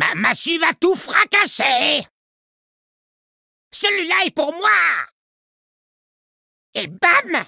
Ma massue va tout fracasser. Celui-là est pour moi. Et bam!